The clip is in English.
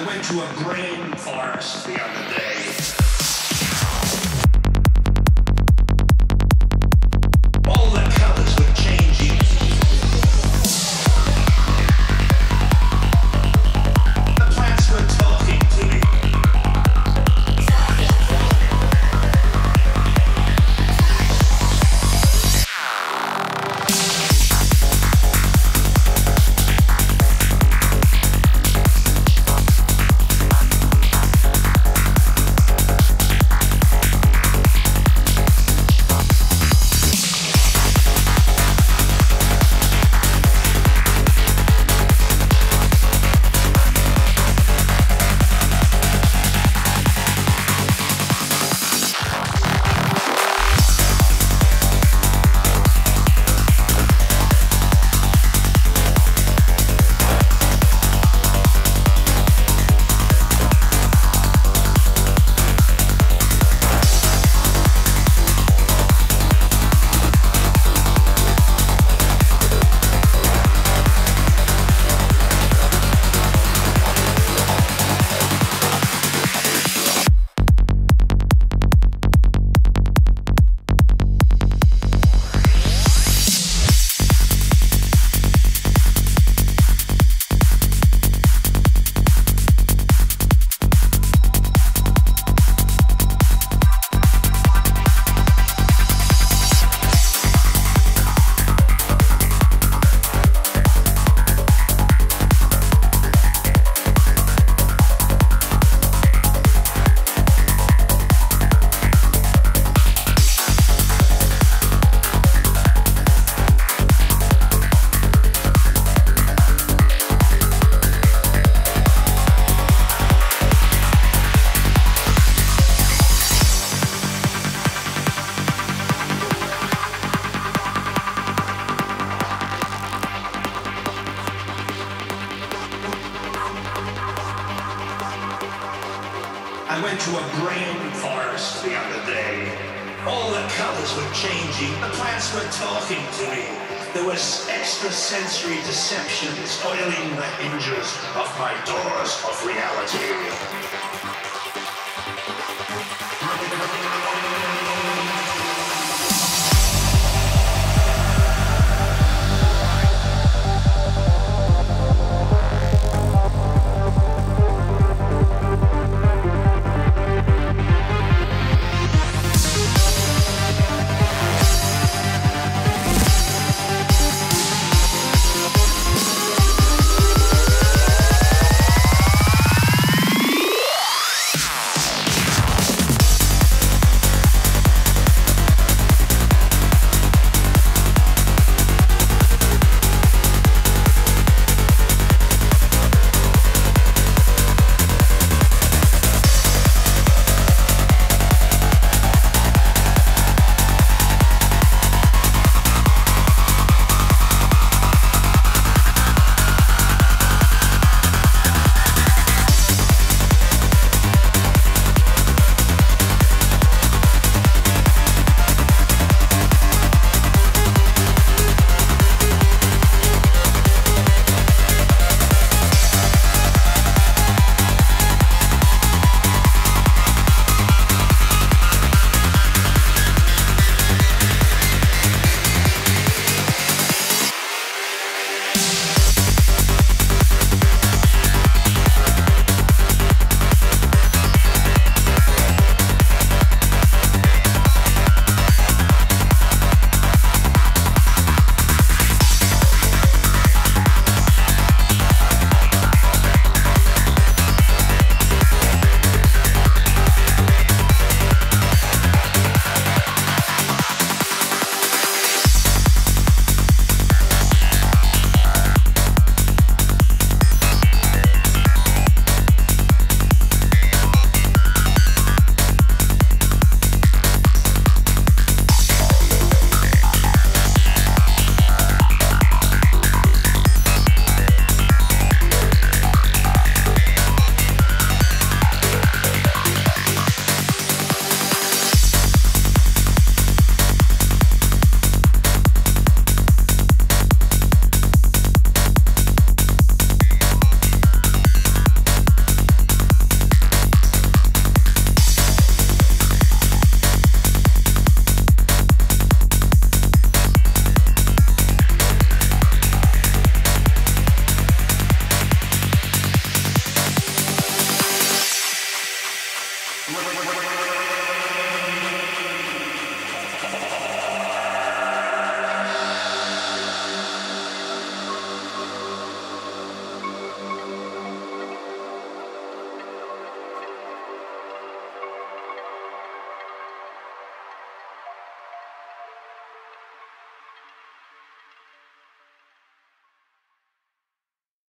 I went to a brain forest the other day. Went to a brain forest the other day. All the colors were changing. The plants were talking to me. There was extrasensory deceptions oiling the hinges of my doors of reality.